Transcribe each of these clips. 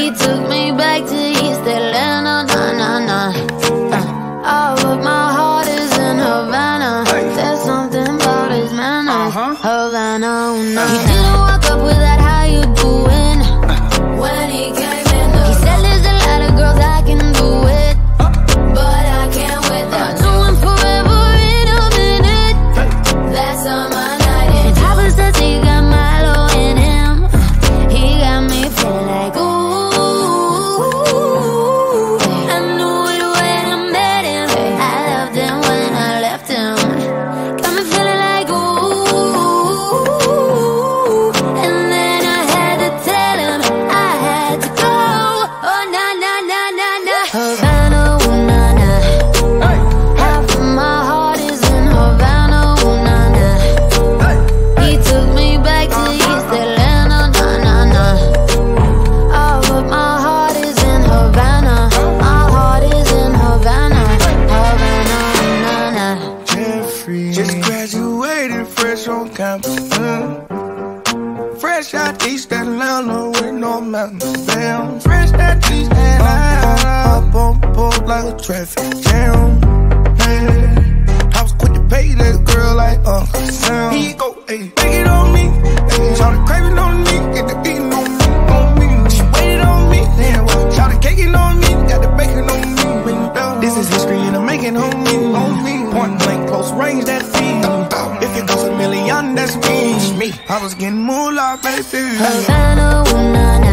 He took me back to traffic jam. Man. I was quick to pay that girl like uh, Uncle Sam. you go, ayy, take it on me. Ayy, shout the craving on me, get the eating on me, on me. She waited on me, then well, shout the caking on me, got the bacon on me. This is history and I'm making on me, on me. Point blank, close range, that's me. If it goes a million, that's me. me. I was getting moolah, baby. Havana, ooh, nah, nah.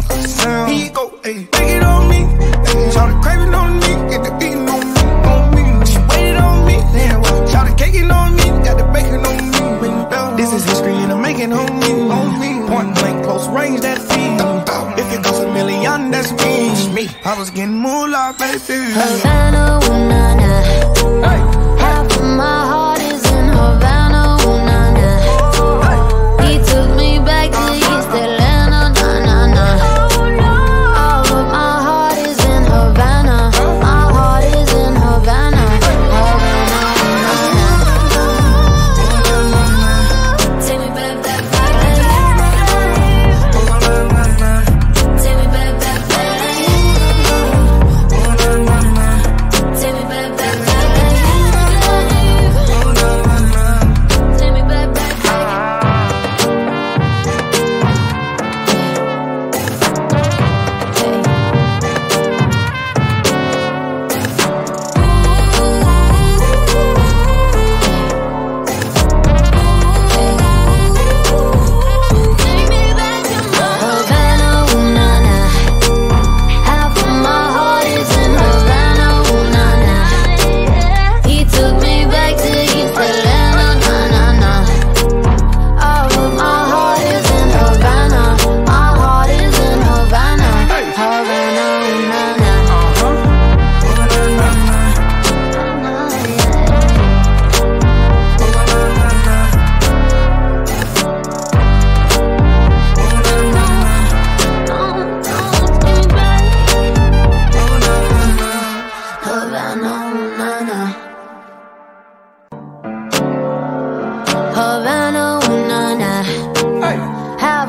down, down. Here you go, ayy. Take it on me. Ayy. Shout it craving on me. Get the eating on me, on me. She waited on me. Damn, shout it caking on me. Got the bacon on me. This is history and I'm making on me. On me. Point blank, close range, that's me. Oh. If it goes a million, that's me. It's me. I was getting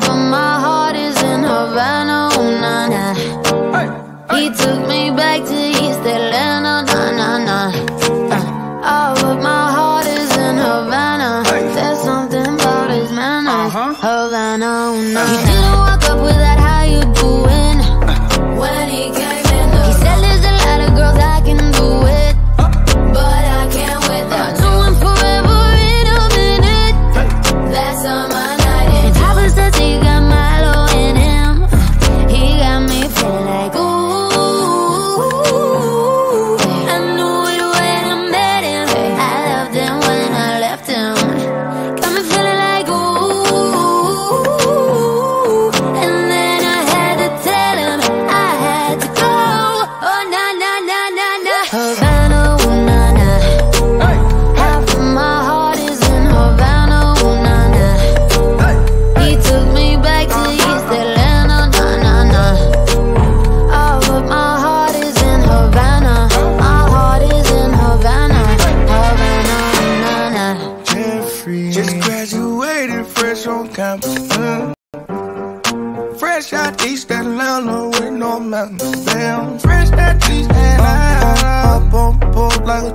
but my heart is in Havana. Oh, nah, nah. He took me.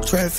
traffic.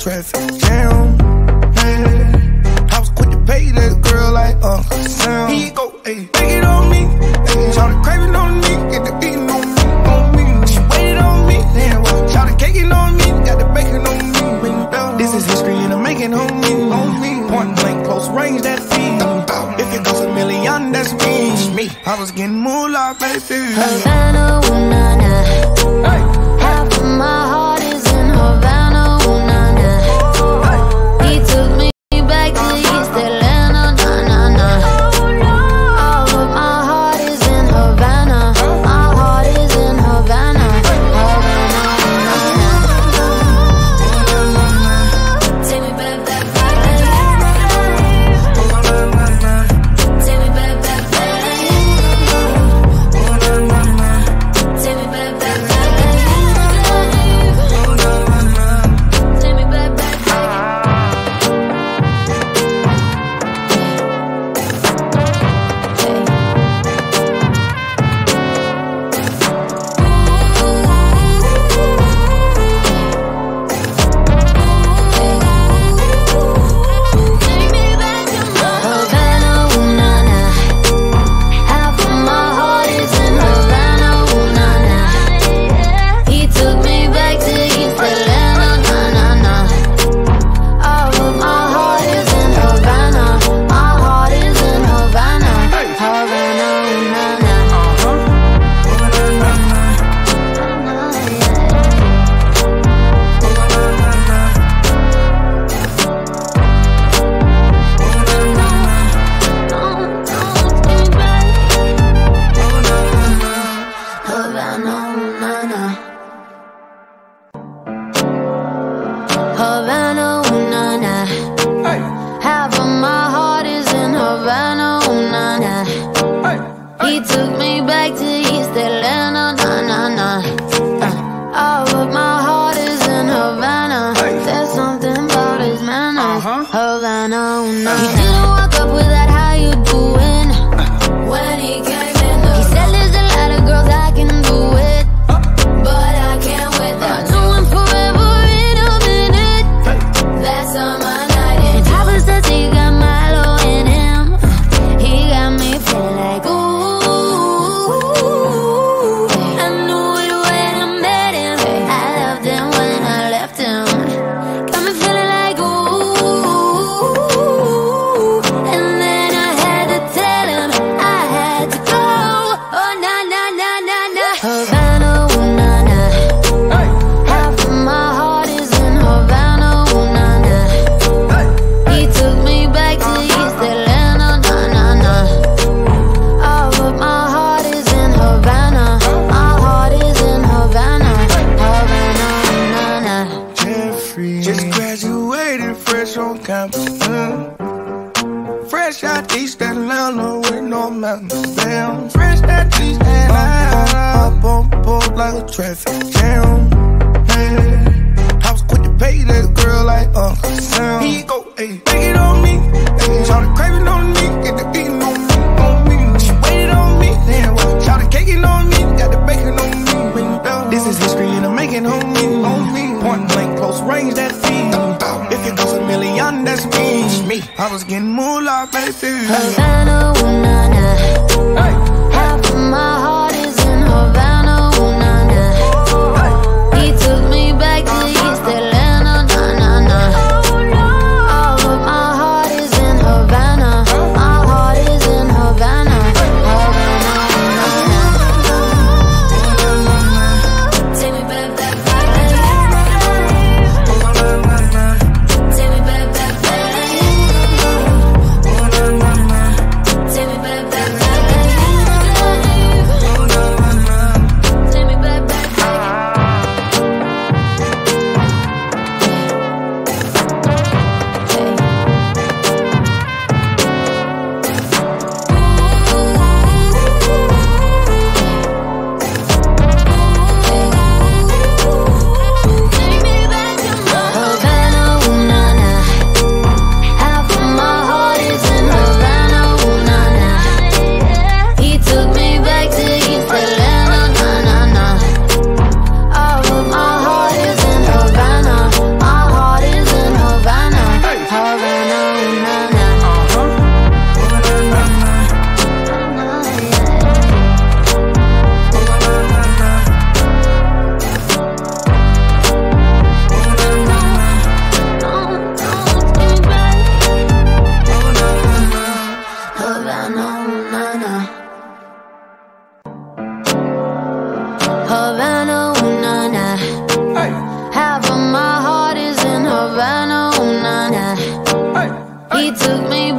traffic jam. Yeah. I was quick to pay that girl like Uncle Sam. He go, hey, take it on me. Hey, shout the craving on me, get the eating on me, on me. She waited on me, then shout the caking on me, got the bacon on me. This is history and I'm making on me, on me. Point blank, close range, that feed. If it goes a million, that's me. me. I was getting moolah, baby. Havana, was getting moolah, baby. Havana, ooh, nah, nah.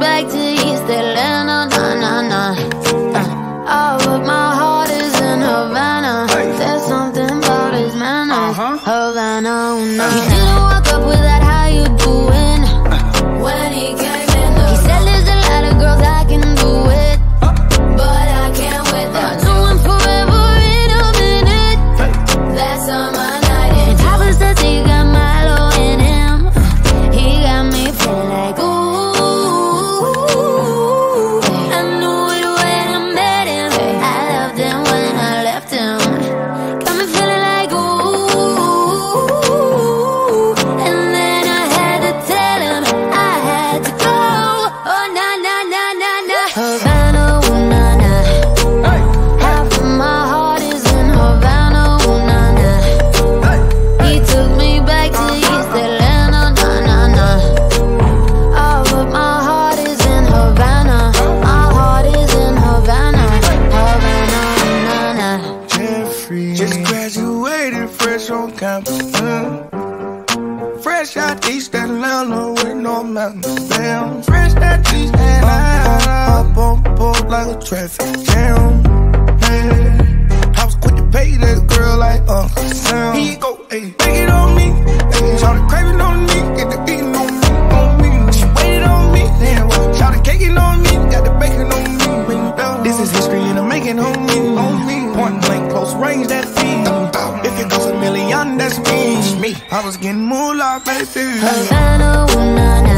back to East was getting moolah, baby. Havana, ooh, nah, nah.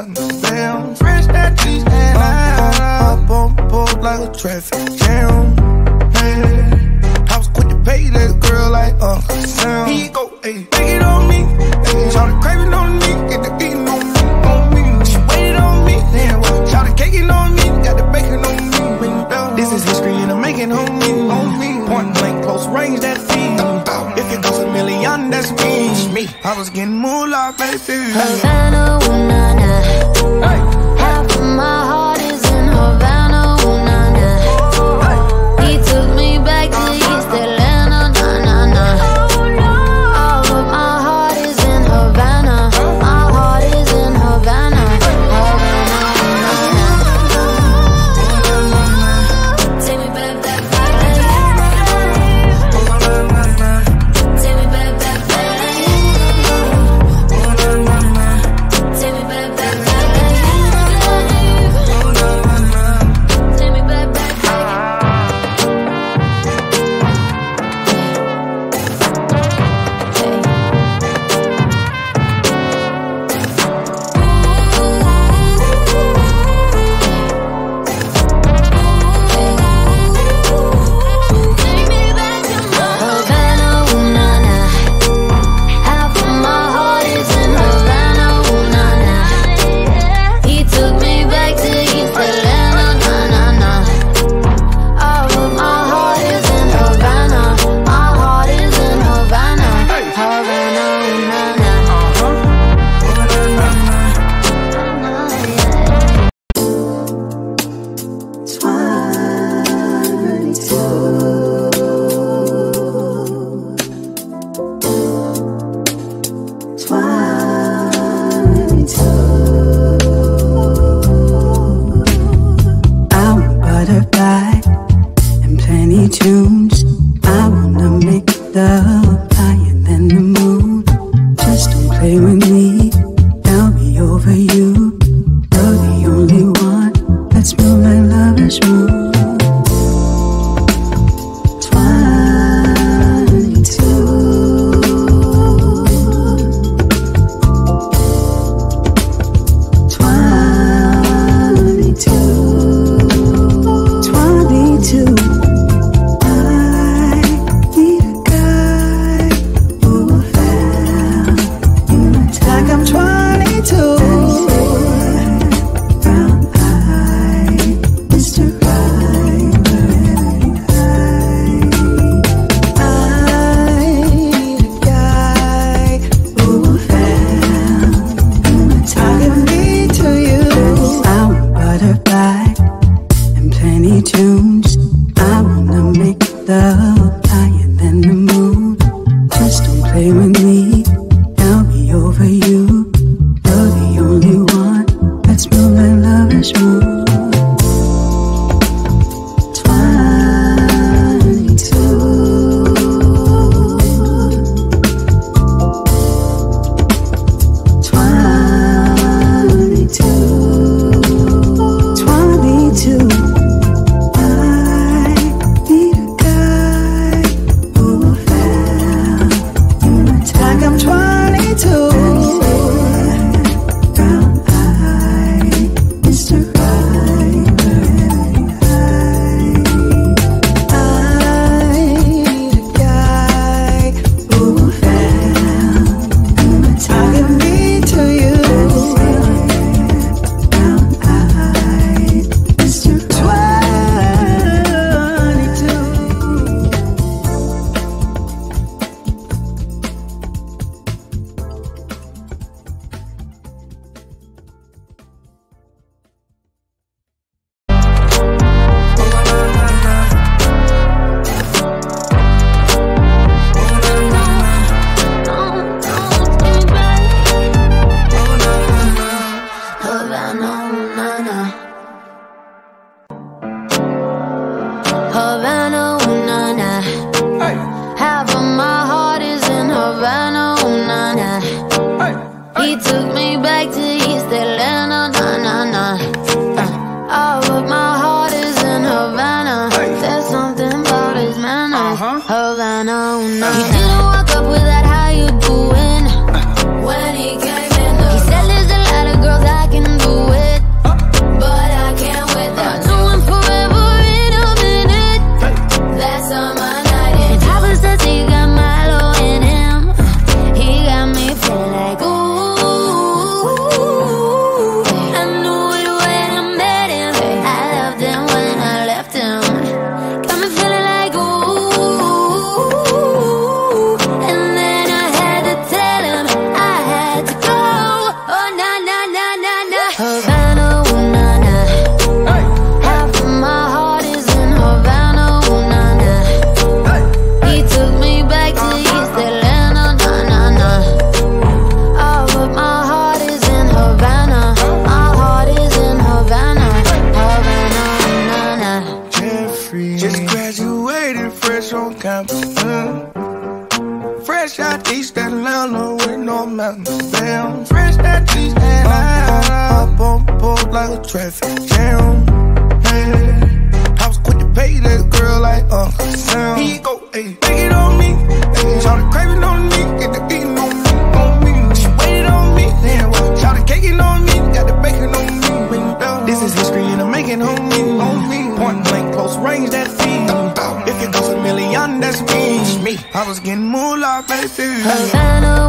nothing. Fresh that cheese and I up on like a traffic jam. Hey, I was quick to pay that girl like Uncle Sam. He go I was getting moolah, baby. Havana, ooh, nah, nah. Hey, hey. I put my was getting moolah, baby. Havana,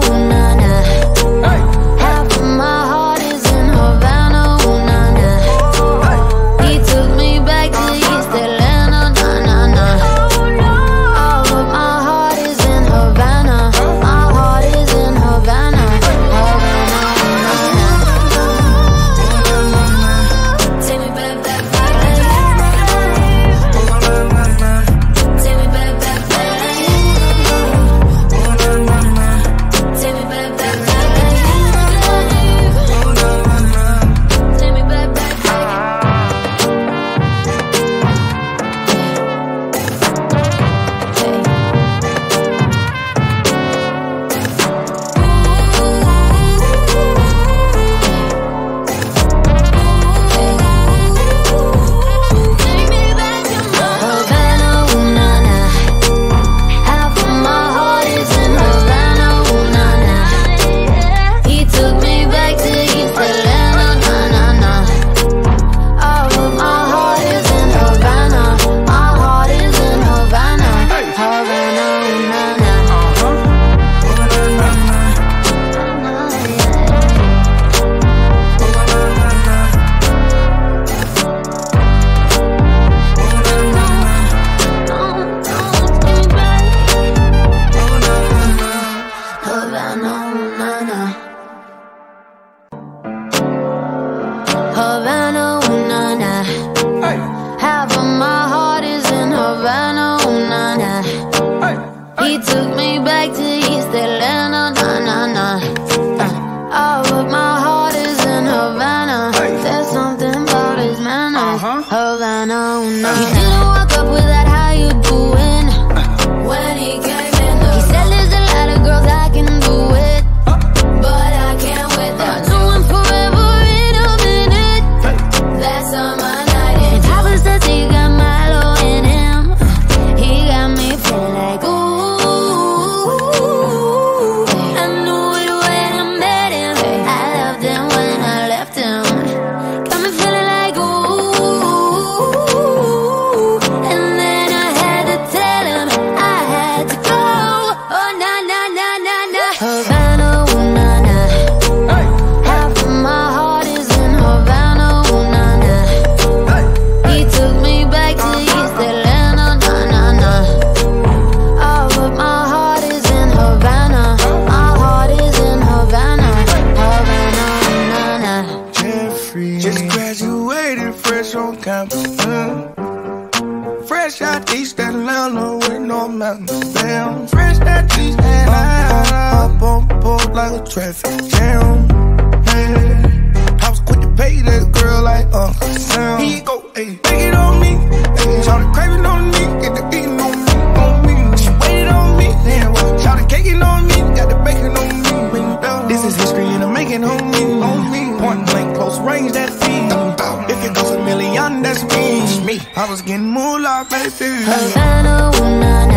I was getting moolah, baby. Havana, ooh,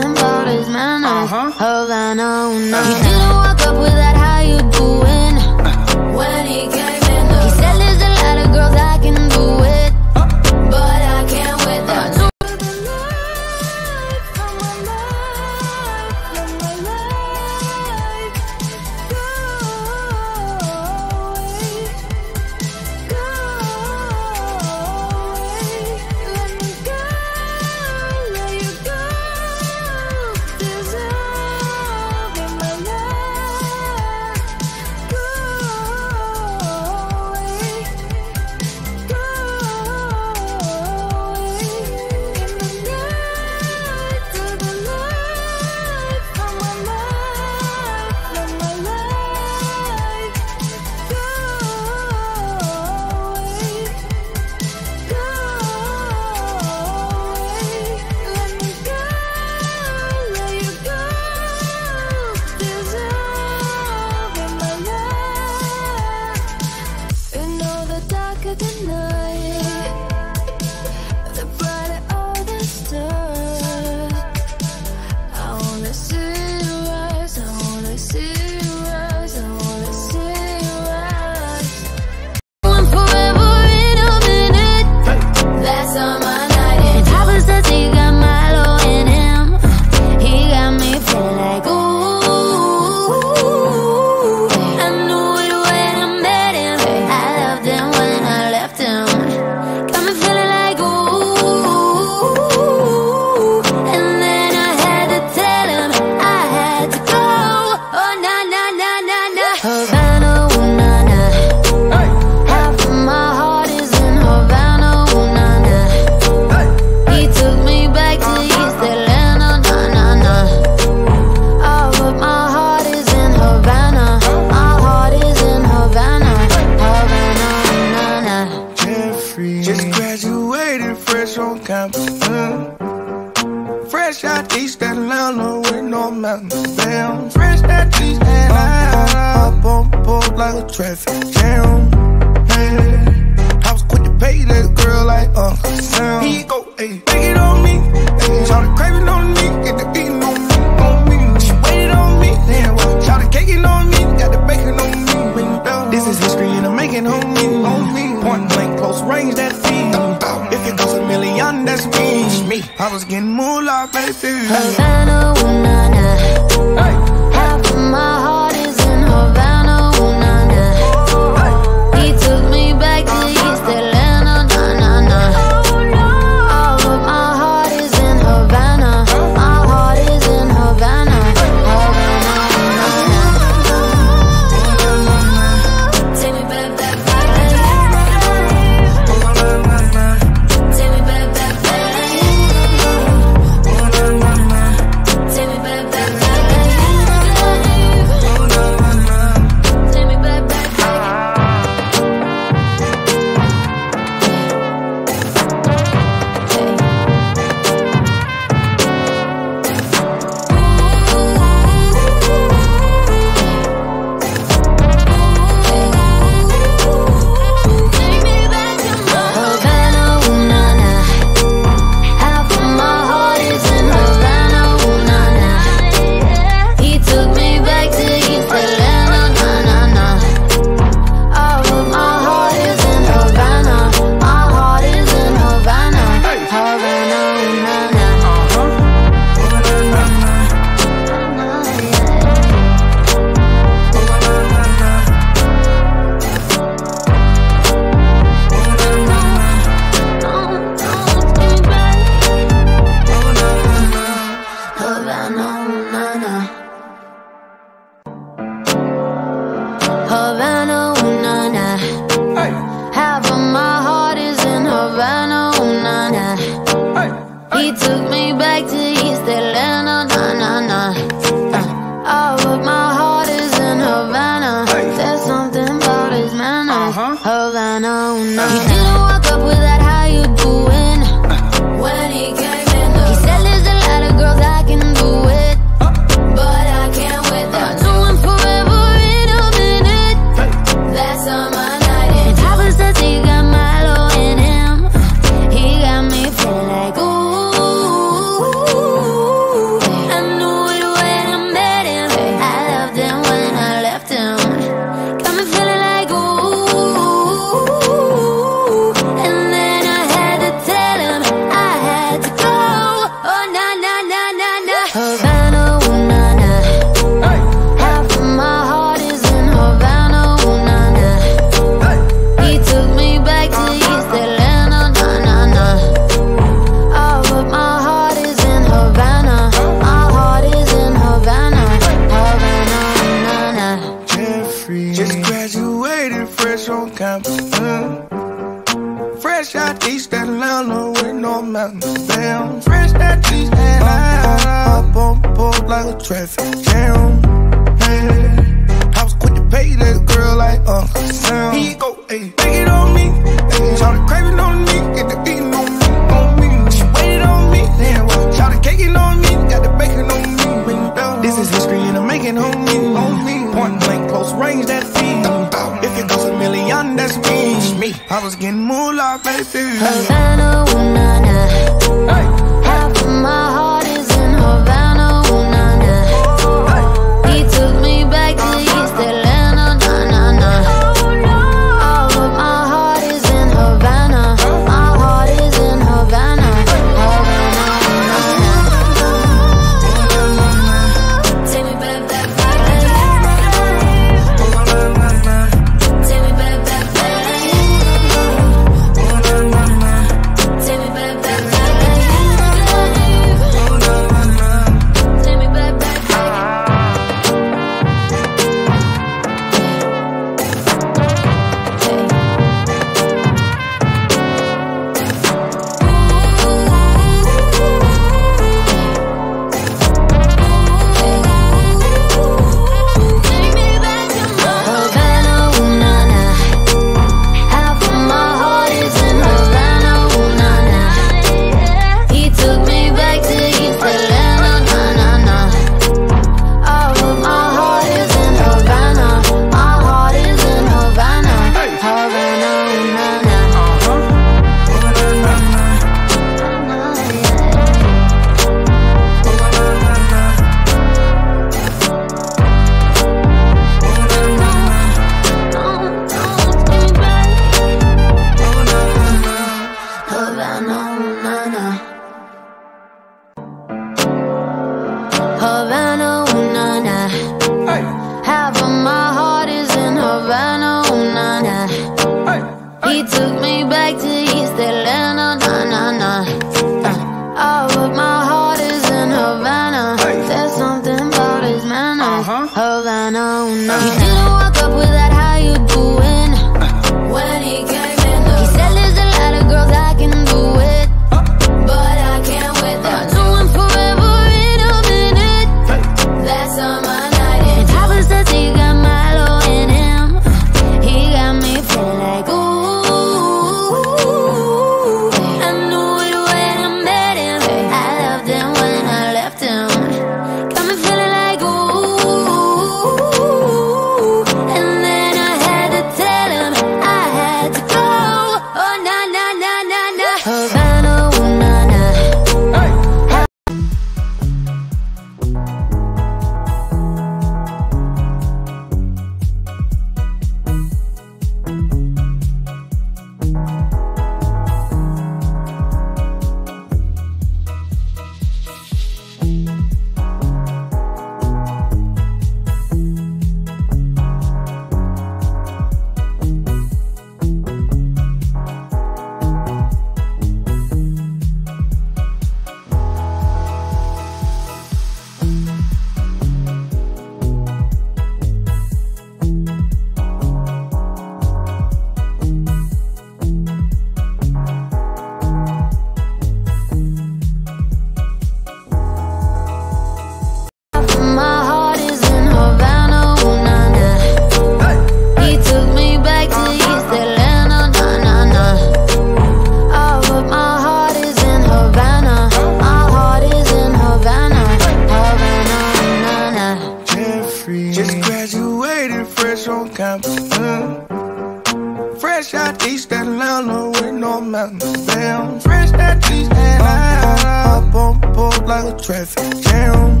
fresh on campus. Mm. Fresh out East Atlanta with no mountains. Damn, fresh out East Atlanta. Up, on pole like a traffic jam.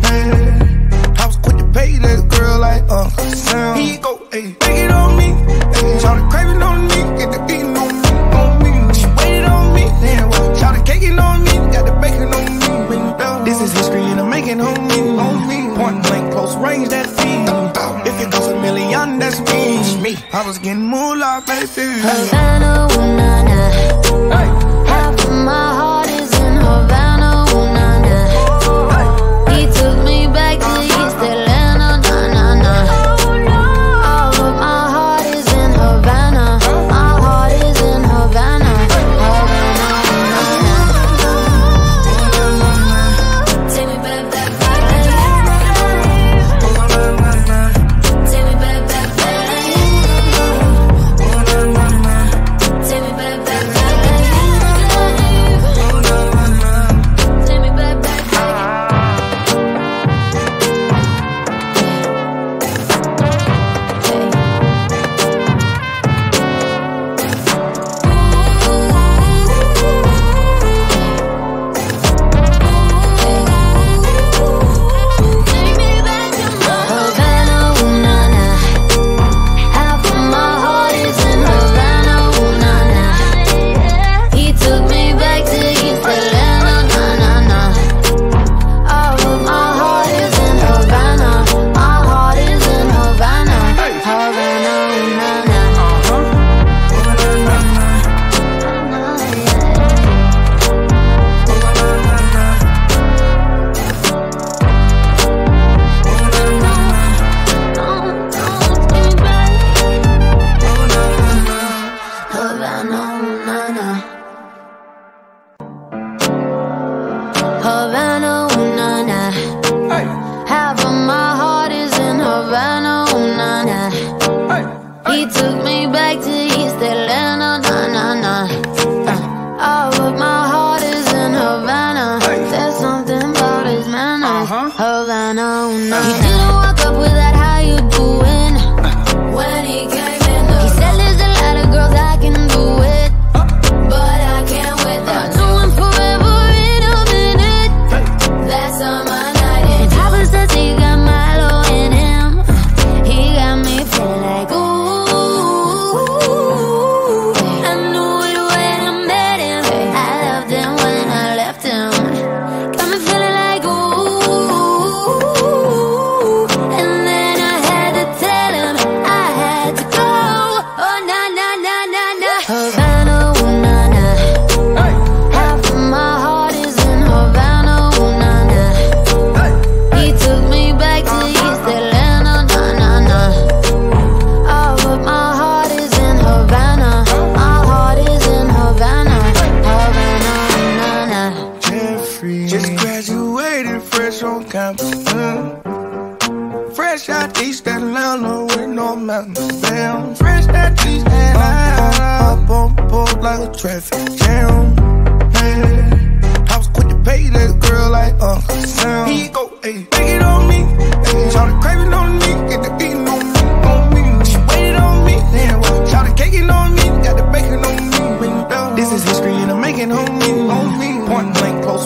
Hey. I was quick to pay that girl like Uncle Sam. He go, hey, take it on me. Hey. Try to crave it on just me. It's me. I was getting moolah, baby. Havana, ooh, nah, nah. Hey. Half of my heart.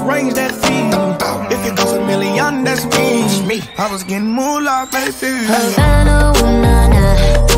range, that fiend. If it goes a million, that's me. I was getting moolah, baby. Havana, ooh, nah, nah.